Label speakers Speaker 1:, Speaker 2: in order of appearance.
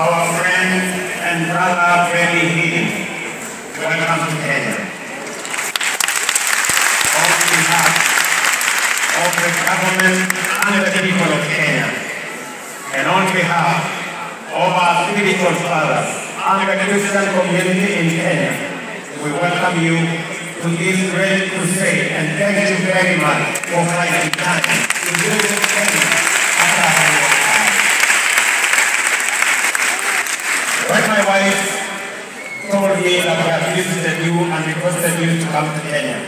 Speaker 1: our friend and brother Benny Hinn. Welcome to together. On behalf of the government and the people of Kenya, and on behalf of our spiritual fathers and the Christian community in Kenya, we welcome you to this great crusade and thank you very much for fighting time. When my wife told me that we had visited you and requested you to come to the Kenya,